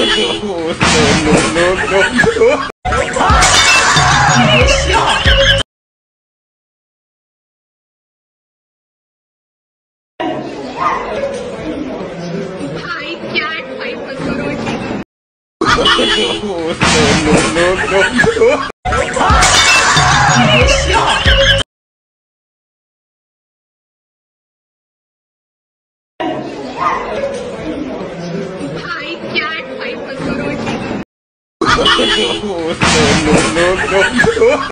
no, no, no, no. no. no, no, no, no.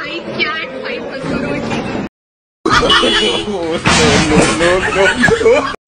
Ai, que arco aí, pastor, aqui. no, no, no, no.